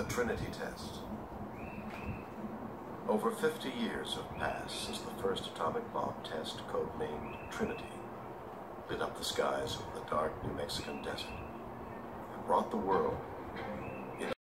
The Trinity Test. Over 50 years have passed since the first atomic bomb test, codenamed Trinity, lit up the skies of the dark New Mexican desert and brought the world